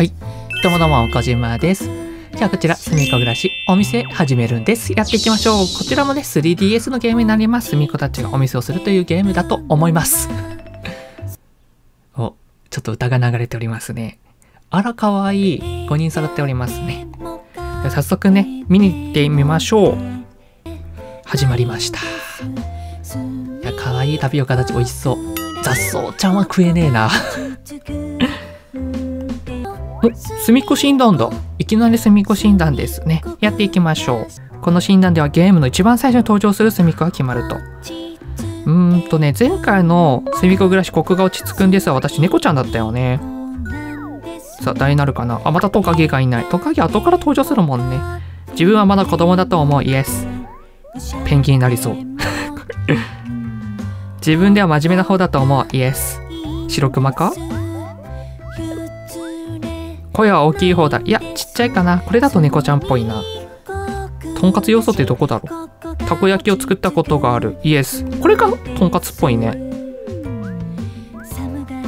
はい。どうもどうも、小島です。じゃあこちら、すみこ暮らし、お店始めるんです。やっていきましょう。こちらもね、3DS のゲームになります。すみこたちがお店をするというゲームだと思います。お、ちょっと歌が流れておりますね。あら、かわいい。5人揃っておりますね。早速ね、見に行ってみましょう。始まりました。いや、かわいいタピオカたち美味しそう。雑草ちゃんは食えねえな。お、すみっこ診断だ。いきなりすみっこ診断ですね。やっていきましょう。この診断ではゲームの一番最初に登場するすみっこが決まると。うーんとね、前回のすみっこ暮らし、ここが落ち着くんですが、私、猫ちゃんだったよね。さあ、誰になるかなあ、またトカゲがいない。トカゲ後から登場するもんね。自分はまだ子供だと思う。イエス。ペンギンになりそう。自分では真面目な方だと思う。イエス。白クマか？声は大きい方だ。いや、ちっちゃいかな。これだと猫ちゃんっぽいな。とんかつ要素ってどこだろう？たこ焼きを作ったことがある。イエス。これがとんかつっぽいね。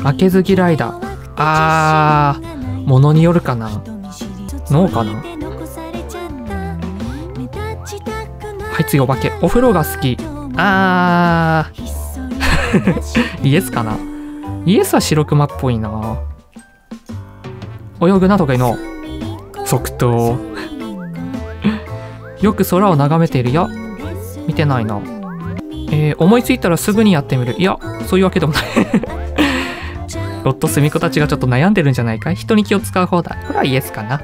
負けず嫌いだ。あー、ものによるかな。ノーかな？はい、次お化け。お風呂が好き。あー。イエスかな。イエスは白クマっぽいな。泳ぐなとかいうの。即答。よく空を眺めているよ。見てないな。えー、思いついたらすぐにやってみる。いや、そういうわけでもない。ロットスミコたちがちょっと悩んでるんじゃないか人に気を使う方だ。これはイエスかな。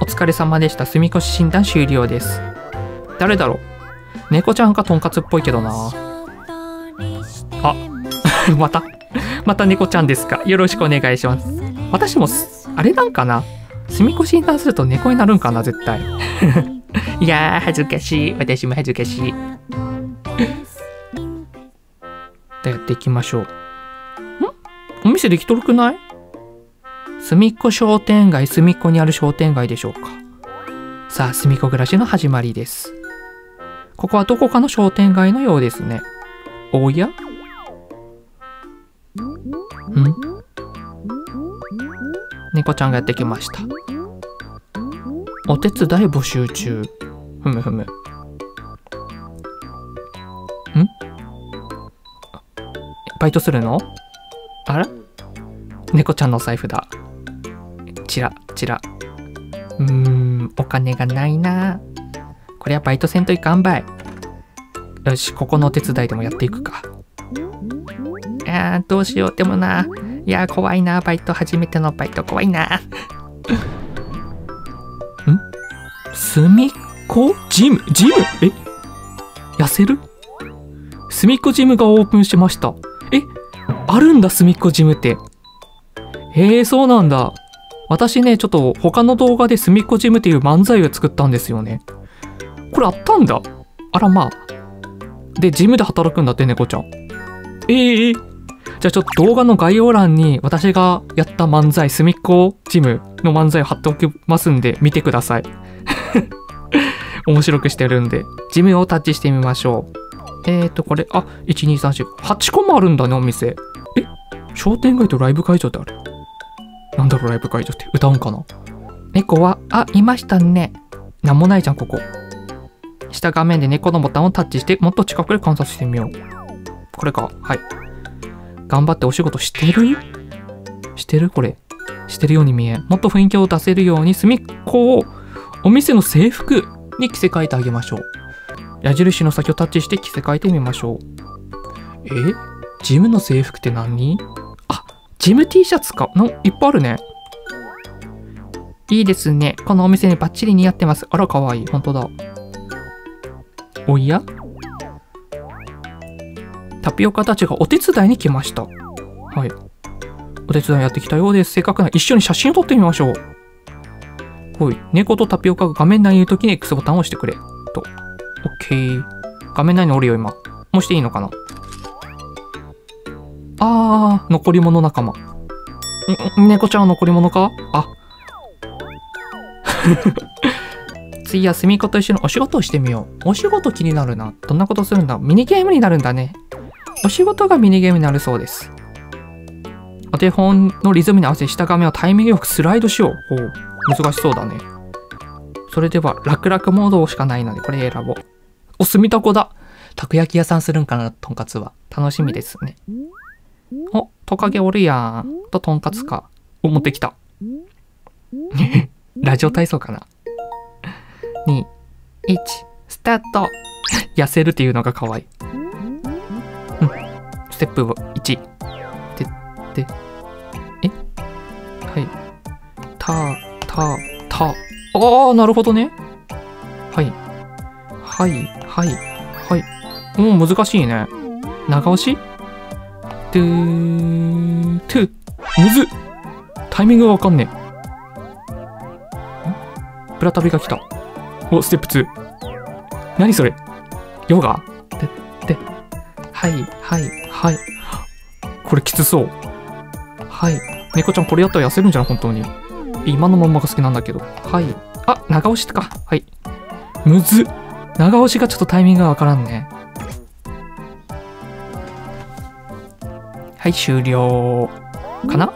お疲れ様でした。すみこ診断終了です。誰だろう？猫ちゃんかとんかつっぽいけどな。あ、また また猫ちゃんですか？よろしくお願いします。私も、あれなんかな？すみこ診断すると猫になるんかな絶対。いやー、恥ずかしい。私も恥ずかしい。で、やっていきましょう。ん？お店できとるくない？すみっこ商店街、すみっこにある商店街でしょうか。さあ、すみっこ暮らしの始まりです。ここはどこかの商店街のようですね。おやん猫ちゃんがやってきました。お手伝い募集中。ふむふむ。ん？バイトするの？あら？猫ちゃんのお財布だ。チラ、チラ。うーん、お金がないな。これはバイトせんといかんばい。よし、ここのお手伝いでもやっていくか。あー、どうしよう。でもな。いやー、怖いな。バイト、初めてのバイト、怖いな。ん？すみっこ？ジム？ジム？え？痩せる？すみっこジムがオープンしました。え？あるんだ、すみっこジムって。へえ、そうなんだ。私ね、ちょっと他の動画ですみっこジムっていう漫才を作ったんですよね。これあったんだ。あらまあ。で、ジムで働くんだって、猫ちゃん。ええじゃあちょっと動画の概要欄に私がやった漫才、すみっこジムの漫才を貼っておきますんで、見てください。面白くしてるんで、ジムをタッチしてみましょう。えーと、これ、あ、1、2、3、4、8個もあるんだね、お店。え商店街とライブ会場ってある？なんだろう、ライブ会場って。歌うんかな？猫は、あ、いましたね。なんもないじゃん、ここ。下画面で猫のボタンをタッチして、もっと近くで観察してみよう。これか。はい。頑張ってお仕事してる？してる？これ。してるように見え。もっと雰囲気を出せるように、隅っこをお店の制服に着せ替えてあげましょう。矢印の先をタッチして着せ替えてみましょう。え？ジムの制服って何？あ、ジム T シャツか。の、いっぱいあるね。いいですね。このお店にバッチリ似合ってます。あら、かわいい。ほんとだ。おや？タピオカたちがお手伝いに来ました。はい。お手伝いやってきたようです。せっかくなら一緒に写真を撮ってみましょう。ほい。猫とタピオカが画面内にいるときに X ボタンを押してくれ。と。OK。画面内におるよ、今。もうしていいのかな？あー、残り物仲間。ん猫ちゃんは残り物か？あ。次はすみこと一緒にお仕事をしてみよう。お仕事気になるな。どんなことするんだ？ミニゲームになるんだね。お仕事がミニゲームになるそうです。お手本のリズムに合わせ下画面をタイミングよくスライドしよう。ほう。難しそうだね。それでは、楽々モードしかないので、これ選ぼう。お、住みたこだ。たこ焼き屋さんするんかな、とんかつは。楽しみですね。お、トカゲおるやん。と、とんかつか。お、持ってきた。ラジオ体操かな。2、1、スタート。痩せるっていうのが可愛い。ステップ1。で、で、え？はい。た、た、た。ああ、なるほどね。はい。はい、はい、はい。うん、難しいね。長押し？トゥー、トゥ。むずタイミングがわかんねえ。ブラ旅が来た。お、ステップ2。何それ？ヨガ？で、で、はい、はい、はい。これきつそう。はい。猫ちゃんこれやったら痩せるんじゃない本当に。今のまんまが好きなんだけど。はい。あ、長押しか。はい。むず。長押しがちょっとタイミングがわからんね。はい、終了。かな？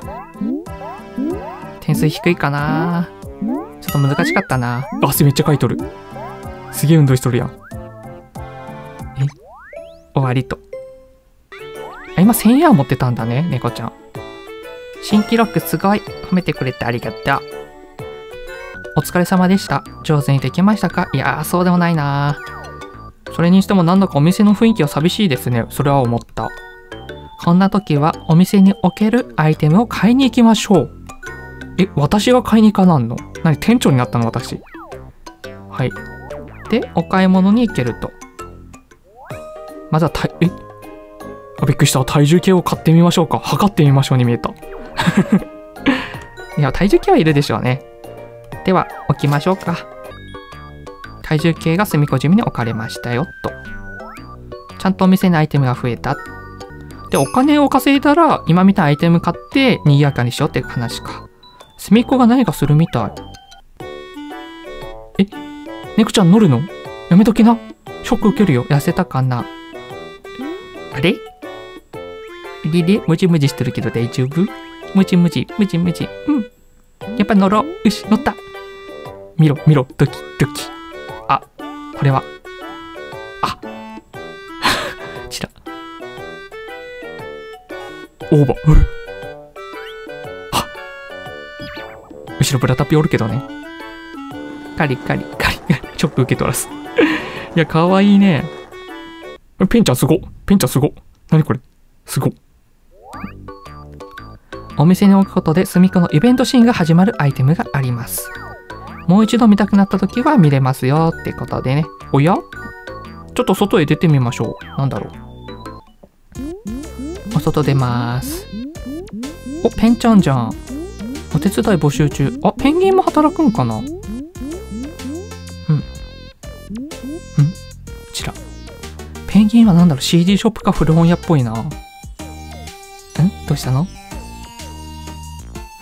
点数低いかなちょっと難しかったな。汗めっちゃかいとる。すげえ運動しとるやん。え？終わりと。今1000円持ってたんだね、猫ちゃん。新記録すごい。褒めてくれてありがとう。お疲れ様でした。上手にできましたか？いやー、そうでもないなそれにしてもなんだかお店の雰囲気は寂しいですね。それは思った。こんな時はお店に置けるアイテムを買いに行きましょう。え、私が買いに行かなんの？何店長になったの？私。はい。で、お買い物に行けると。まずは体、え？あ、びっくりした。体重計を買ってみましょうか。測ってみましょうに見えた。いや、体重計はいるでしょうね。では、置きましょうか。体重計が隅っこ地味に置かれましたよ、と。ちゃんとお店にアイテムが増えた。で、お金を稼いだら、今みたいなアイテム買って賑やかにしようっていう話か。すみっこが何かするみたい。え？猫ちゃん乗るの？やめときな。ショック受けるよ。痩せたかなあれ？リリムジムジしてるけど大丈夫？ムジムジ、ムジムジ。うん。やっぱ乗ろう。よし、乗った。見ろ、見ろ。ドキドキ。あ、これは。あ。ちら。オーバー。あ後ろブラタピおるけどね。カリカリカリ。チョップ受け取らす。いや、かわいいね。ペンちゃんすご。ペンちゃんすご。なにこれ？すご。お店に置くことで隅っこのイベントシーンが始まるアイテムがあります。もう一度見たくなった時は見れますよってことでね。おや？ちょっと外へ出てみましょう。なんだろう。お外出ます。お、ペンちゃんじゃん。お手伝い募集中。あ、ペンギンも働くんかな？うん。うんこちら。ペンギンはなんだろう ?CD ショップか古本屋っぽいな。ん？どうしたの？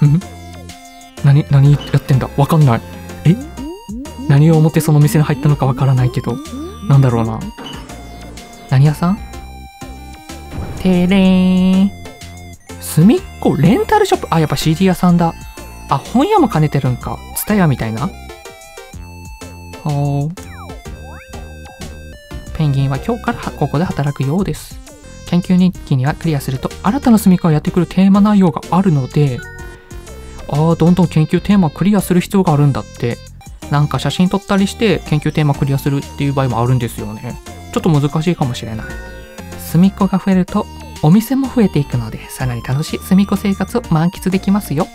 ん？何、何やってんだ？わかんない。え？何を思ってその店に入ったのかわからないけど。なんだろうな。何屋さん？てれーん。すみっこレンタルショップ？あ、やっぱ CD 屋さんだ。あ、本屋も兼ねてるんか。ツタヤみたいな？ほー。ペンギンは今日からここで働くようです。研究日記にはクリアすると新たな住みかをやってくるテーマ内容があるので、ああ、どんどん研究テーマクリアする必要があるんだって。なんか写真撮ったりして研究テーマクリアするっていう場合もあるんですよね。ちょっと難しいかもしれない。隅っこが増えるとお店も増えていくので、さらに楽しい隅っこ生活を満喫できますよ。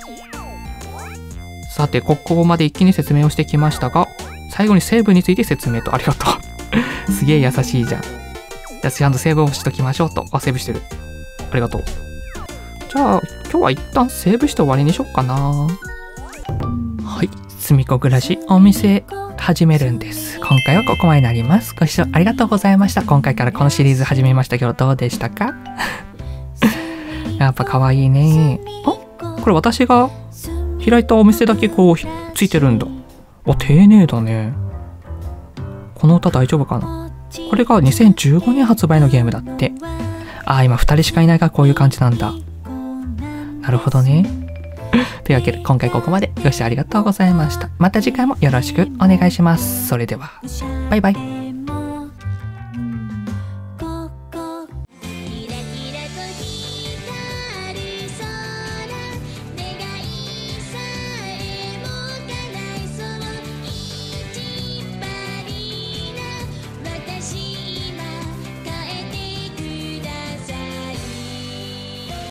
さて、ここまで一気に説明をしてきましたが、最後にセーブについて説明とありがとう。すげえ優しいじゃん。じゃあ、ちゃんとセーブをしときましょうと。あ、セーブしてる。ありがとう。じゃあ、今日は一旦セーブして終わりにしよっかな。はい。すみこ暮らしお店始めるんです。今回はここまでになります。ご視聴ありがとうございました。今回からこのシリーズ始めましたけど、どうでしたか？やっぱ可愛いね。あこれ私が開いたお店だけこうついてるんだ。あ、丁寧だね。この歌大丈夫かな？これが2015年発売のゲームだって。ああ、今2人しかいないからこういう感じなんだ。なるほどね。というわけで、今回ここまでご視聴ありがとうございました。また次回もよろしくお願いします。それでは、バイバイ。